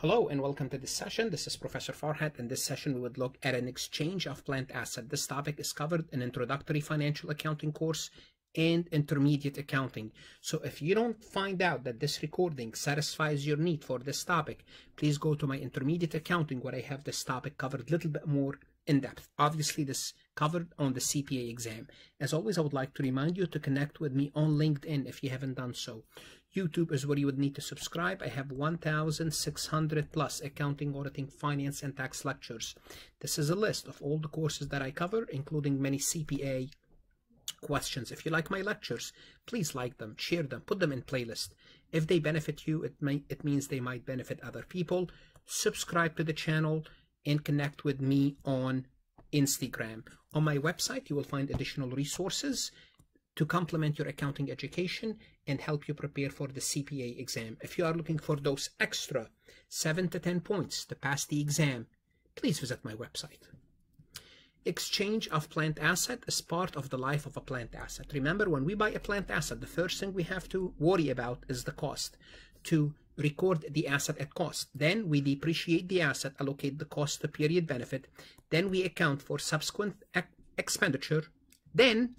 Hello and welcome to this session. This is Professor Farhat. In this session, we would look at an exchange of plant asset. This topic is covered in introductory financial accounting course and intermediate accounting. So if you don't find out that this recording satisfies your need for this topic, please go to my intermediate accounting where I have this topic covered a little bit more in depth. Obviously, this covered on the CPA exam. As always, I would like to remind you to connect with me on LinkedIn if you haven't done so. YouTube is where you would need to subscribe. I have 1,600 plus accounting, auditing, finance, and tax lectures. This is a list of all the courses that I cover, including many CPA questions. If you like my lectures, please like them, share them, put them in playlist. If they benefit you, it, may, it means they might benefit other people. Subscribe to the channel and connect with me on Instagram. On my website, you will find additional resources to complement your accounting education and help you prepare for the CPA exam. If you are looking for those extra 7 to 10 points to pass the exam, please visit my website. Exchange of plant asset is part of the life of a plant asset. Remember, when we buy a plant asset, the first thing we have to worry about is the cost. To record the asset at cost. Then we depreciate the asset, allocate the cost to period benefit. Then we account for subsequent expenditure. Then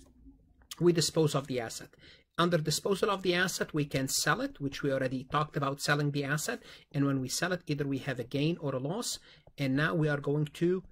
we dispose of the asset. Under disposal of the asset, we can sell it, which we already talked about selling the asset. And when we sell it, either we have a gain or a loss. And now we are going to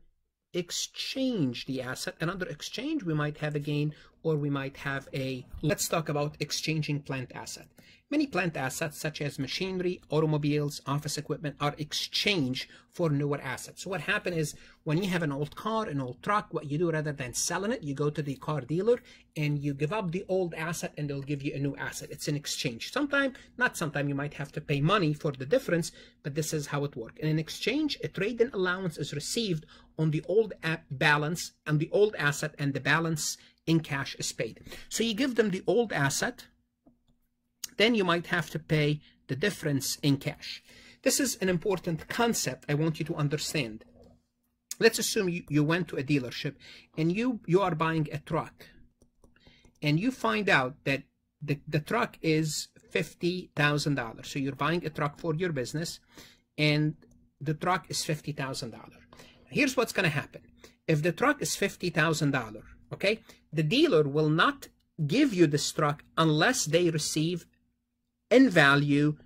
exchange the asset. And under exchange, we might have a gain or we might have a... Let's talk about exchanging plant asset. Many plant assets such as machinery, automobiles, office equipment are exchanged for newer assets. So what happens is when you have an old car, an old truck, what you do rather than selling it, you go to the car dealer and you give up the old asset and they'll give you a new asset. It's an exchange. Sometime, not sometime, you might have to pay money for the difference, but this is how it works. In an exchange, a trade-in allowance is received on the old balance and the old asset and the balance in cash is paid. So you give them the old asset, then you might have to pay the difference in cash. This is an important concept I want you to understand. Let's assume you, you went to a dealership and you, you are buying a truck and you find out that the, the truck is $50,000. So you're buying a truck for your business and the truck is $50,000. Here's what's going to happen. If the truck is $50,000, okay, the dealer will not give you this truck unless they receive in value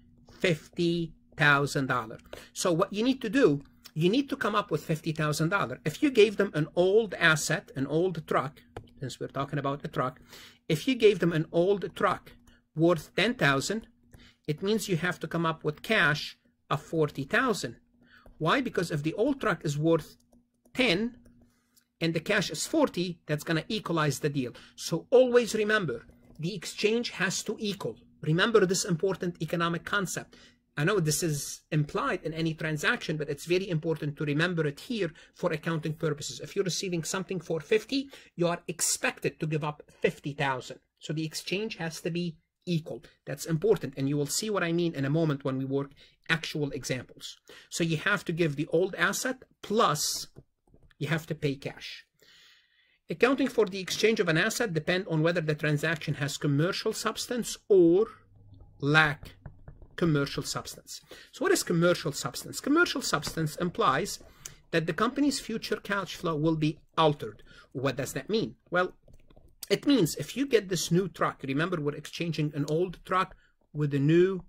$50,000. So what you need to do, you need to come up with $50,000. If you gave them an old asset, an old truck, since we're talking about a truck, if you gave them an old truck worth 10,000, it means you have to come up with cash of 40,000. Why? Because if the old truck is worth 10 and the cash is 40, that's going to equalize the deal. So always remember, the exchange has to equal. Remember this important economic concept. I know this is implied in any transaction, but it's very important to remember it here for accounting purposes. If you're receiving something for 50, you are expected to give up 50,000. So the exchange has to be equal. That's important. And you will see what I mean in a moment when we work actual examples. So you have to give the old asset plus you have to pay cash. Accounting for the exchange of an asset depend on whether the transaction has commercial substance or lack commercial substance. So what is commercial substance? Commercial substance implies that the company's future cash flow will be altered. What does that mean? Well, it means if you get this new truck, remember we're exchanging an old truck with a new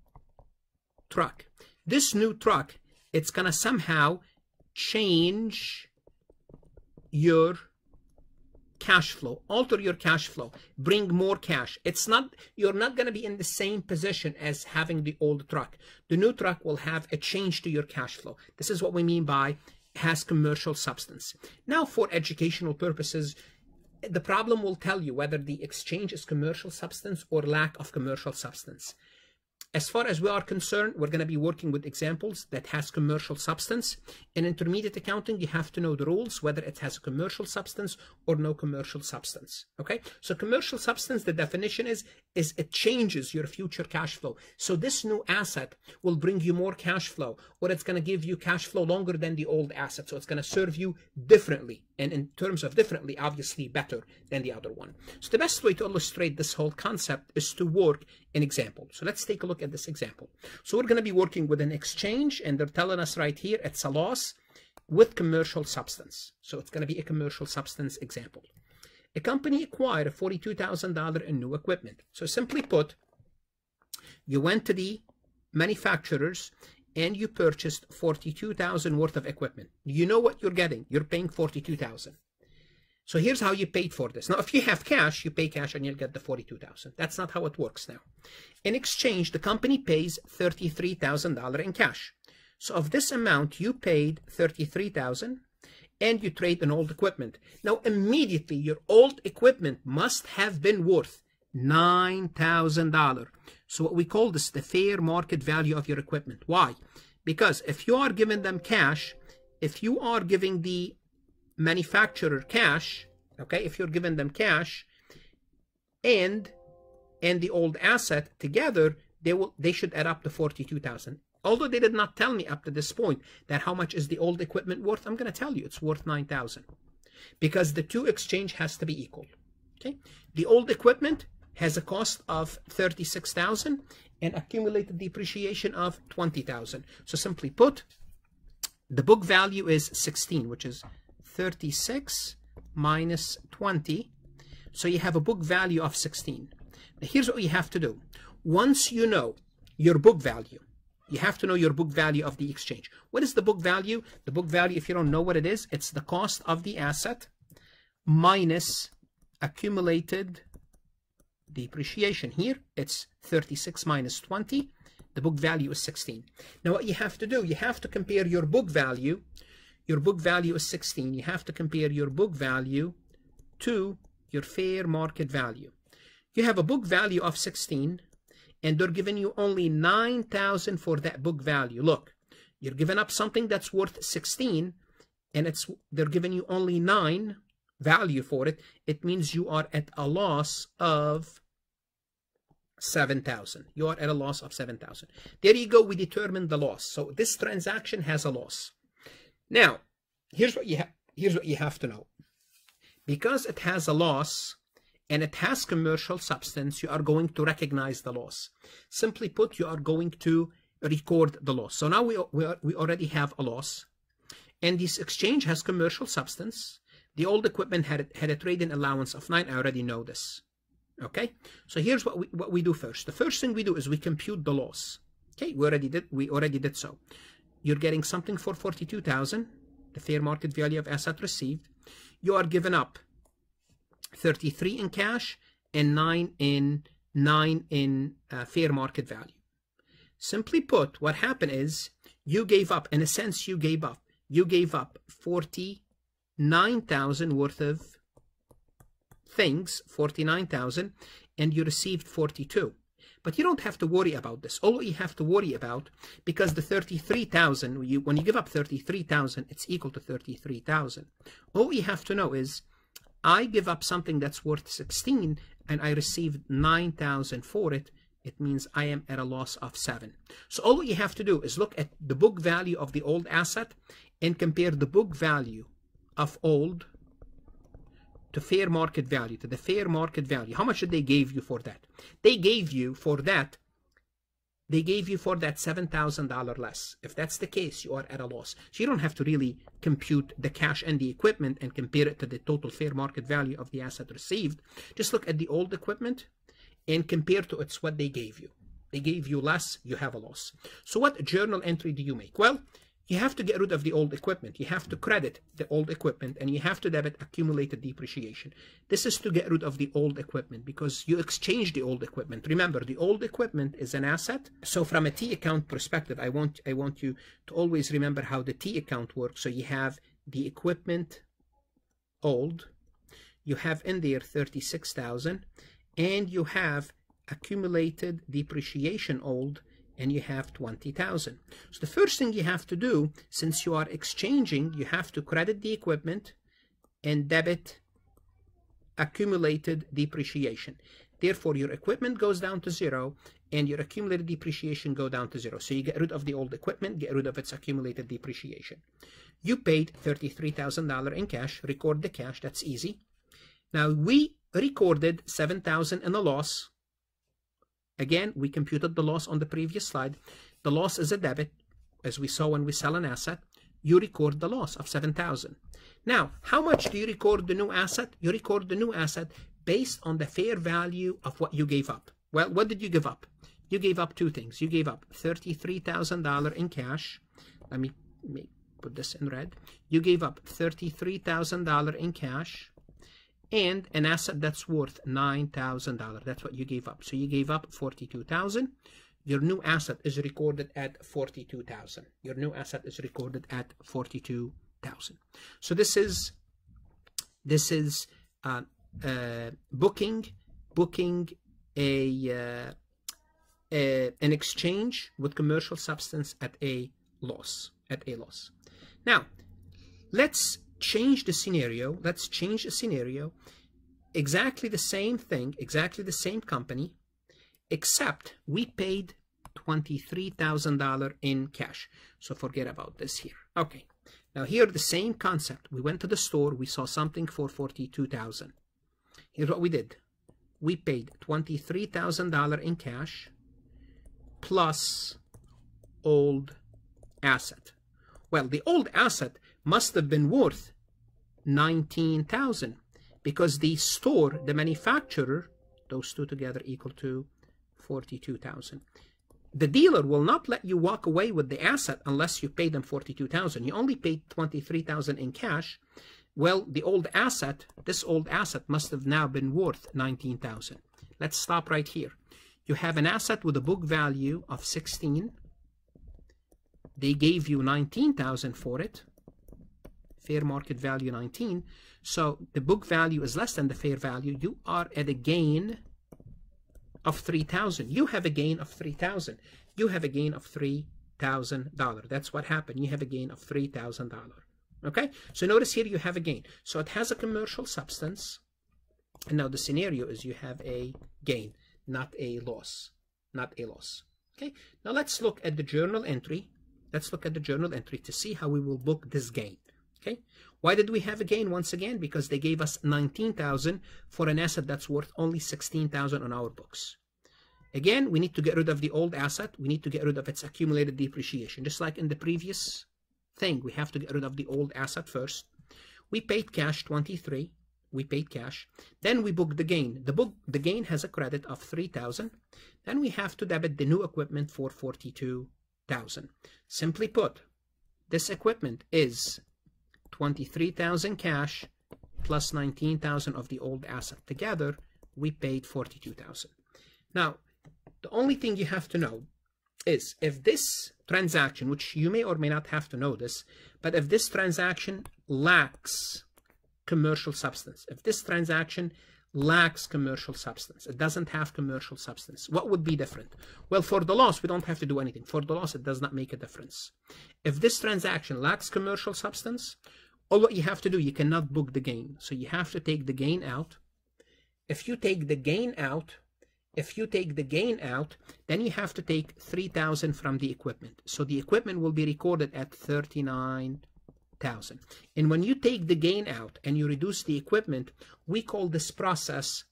truck. This new truck, it's going to somehow change your cash flow, alter your cash flow, bring more cash. It's not, you're not going to be in the same position as having the old truck. The new truck will have a change to your cash flow. This is what we mean by has commercial substance. Now for educational purposes, the problem will tell you whether the exchange is commercial substance or lack of commercial substance. As far as we are concerned, we're going to be working with examples that has commercial substance. In intermediate accounting, you have to know the rules, whether it has a commercial substance or no commercial substance. Okay, so commercial substance, the definition is, is it changes your future cash flow. So this new asset will bring you more cash flow, or it's going to give you cash flow longer than the old asset. So it's going to serve you differently and in terms of differently, obviously better than the other one. So the best way to illustrate this whole concept is to work an example. So let's take a look at this example. So we're going to be working with an exchange, and they're telling us right here it's a loss with commercial substance. So it's going to be a commercial substance example. A company acquired a $42,000 in new equipment. So simply put, you went to the manufacturers and you purchased 42,000 worth of equipment. You know what you're getting. You're paying 42,000. So here's how you paid for this. Now, if you have cash, you pay cash and you'll get the 42,000. That's not how it works now. In exchange, the company pays $33,000 in cash. So of this amount, you paid 33,000 and you trade an old equipment. Now, immediately, your old equipment must have been worth $9,000. So what we call this the fair market value of your equipment. Why? Because if you are giving them cash, if you are giving the manufacturer cash, okay, if you're giving them cash and and the old asset together, they will they should add up to 42,000. Although they did not tell me up to this point that how much is the old equipment worth, I'm going to tell you it's worth 9,000 because the two exchange has to be equal. Okay, the old equipment has a cost of 36,000 and accumulated depreciation of 20,000. So simply put, the book value is 16, which is 36 minus 20. So you have a book value of 16. Now here's what you have to do. Once you know your book value, you have to know your book value of the exchange. What is the book value? The book value, if you don't know what it is, it's the cost of the asset minus accumulated depreciation. Here, it's 36 minus 20. The book value is 16. Now, what you have to do, you have to compare your book value. Your book value is 16. You have to compare your book value to your fair market value. You have a book value of 16, and they're giving you only 9,000 for that book value. Look, you're giving up something that's worth 16, and it's they're giving you only 9 value for it. It means you are at a loss of 7,000. You are at a loss of 7,000. There you go. We determined the loss. So this transaction has a loss. Now, here's what you have. Here's what you have to know. Because it has a loss and it has commercial substance, you are going to recognize the loss. Simply put, you are going to record the loss. So now we, we, are, we already have a loss. And this exchange has commercial substance. The old equipment had, had a trade-in allowance of 9. I already know this. Okay, so here's what we what we do first. The first thing we do is we compute the loss. Okay, we already did we already did so. You're getting something for 42,000, the fair market value of asset received. You are given up 33 in cash and 9 in 9 in uh, fair market value. Simply put, what happened is you gave up, in a sense, you gave up. You gave up 49,000 worth of things, 49,000, and you received 42. But you don't have to worry about this. All you have to worry about, because the 33,000, you, when you give up 33,000, it's equal to 33,000. All you have to know is, I give up something that's worth 16, and I received 9,000 for it. It means I am at a loss of 7. So all you have to do is look at the book value of the old asset and compare the book value of old to fair market value, to the fair market value. How much did they give you for that? They gave you for that, they gave you for that $7,000 less. If that's the case, you are at a loss. So you don't have to really compute the cash and the equipment and compare it to the total fair market value of the asset received. Just look at the old equipment and compare to it's what they gave you. They gave you less, you have a loss. So what journal entry do you make? Well, you have to get rid of the old equipment. You have to credit the old equipment and you have to debit accumulated depreciation. This is to get rid of the old equipment because you exchange the old equipment. Remember, the old equipment is an asset. So from a T account perspective, I want, I want you to always remember how the T account works. So you have the equipment old, you have in there 36,000 and you have accumulated depreciation old and you have 20,000. So the first thing you have to do, since you are exchanging, you have to credit the equipment and debit accumulated depreciation. Therefore, your equipment goes down to zero and your accumulated depreciation go down to zero. So you get rid of the old equipment, get rid of its accumulated depreciation. You paid $33,000 in cash, record the cash, that's easy. Now we recorded 7,000 in a loss. Again, we computed the loss on the previous slide. The loss is a debit, as we saw when we sell an asset. You record the loss of 7,000. Now, how much do you record the new asset? You record the new asset based on the fair value of what you gave up. Well, what did you give up? You gave up two things. You gave up $33,000 in cash. Let me, let me put this in red. You gave up $33,000 in cash and an asset that's worth $9,000. That's what you gave up. So you gave up 42,000. Your new asset is recorded at 42,000. Your new asset is recorded at 42,000. So this is this is uh, uh, booking booking a, uh, a an exchange with commercial substance at a loss at a loss. Now, let's change the scenario. Let's change the scenario. Exactly the same thing, exactly the same company, except we paid $23,000 in cash. So forget about this here. Okay. Now here the same concept. We went to the store, we saw something for 42,000. Here's what we did. We paid $23,000 in cash plus old asset. Well, the old asset must have been worth 19,000 because the store, the manufacturer, those two together equal to 42,000. The dealer will not let you walk away with the asset unless you pay them 42,000. You only paid 23,000 in cash. Well, the old asset, this old asset must have now been worth 19,000. Let's stop right here. You have an asset with a book value of 16. They gave you 19,000 for it. Fair market value 19. So the book value is less than the fair value. You are at a gain of 3000 you have a gain of 3000 you have a gain of $3,000 that's what happened. You have a gain of $3,000 okay? So notice here you have a gain. So it has a commercial substance. And now the scenario is you have a gain not a loss not a loss. Okay? Now let's look at the journal entry. Let's look at the journal entry to see how we will book this gain okay? Why did we have a gain once again? Because they gave us 19,000 for an asset that's worth only 16,000 on our books. Again we need to get rid of the old asset. We need to get rid of its accumulated depreciation. Just like in the previous thing we have to get rid of the old asset first. We paid cash 23 we paid cash. Then we book the gain. The book the gain has a credit of 3000 then we have to debit the new equipment for 42000 simply put this equipment is 23,000 cash plus 19,000 of the old asset. Together, we paid 42,000. Now, the only thing you have to know is if this transaction, which you may or may not have to know this, but if this transaction lacks commercial substance, if this transaction lacks commercial substance, it doesn't have commercial substance, what would be different? Well, for the loss, we don't have to do anything. For the loss, it does not make a difference. If this transaction lacks commercial substance, all what you have to do, you cannot book the gain. So you have to take the gain out. If you take the gain out, if you take the gain out, then you have to take 3,000 from the equipment. So the equipment will be recorded at 39,000. And when you take the gain out and you reduce the equipment, we call this process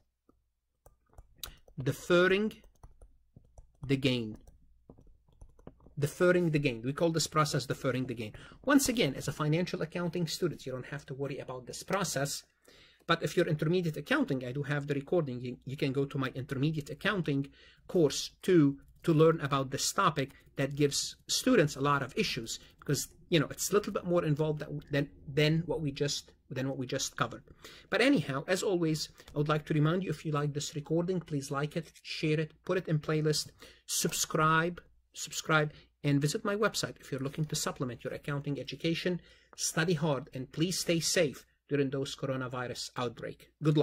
deferring the gain deferring the gain. We call this process deferring the gain. Once again, as a financial accounting student, you don't have to worry about this process. But if you're intermediate accounting, I do have the recording. You, you can go to my intermediate accounting course to to learn about this topic that gives students a lot of issues because you know it's a little bit more involved than than what we just than what we just covered. But anyhow, as always, I would like to remind you if you like this recording, please like it, share it, put it in playlist, subscribe, subscribe, and visit my website if you're looking to supplement your accounting education. Study hard and please stay safe during those coronavirus outbreak. Good luck.